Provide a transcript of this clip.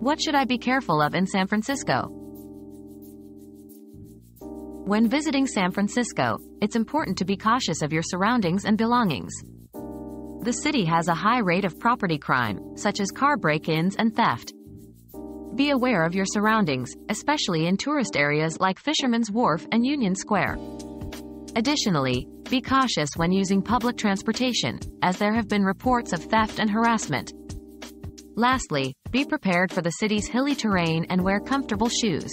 What should I be careful of in San Francisco? When visiting San Francisco, it's important to be cautious of your surroundings and belongings. The city has a high rate of property crime, such as car break-ins and theft. Be aware of your surroundings, especially in tourist areas like Fisherman's Wharf and Union Square. Additionally, be cautious when using public transportation, as there have been reports of theft and harassment. Lastly, be prepared for the city's hilly terrain and wear comfortable shoes.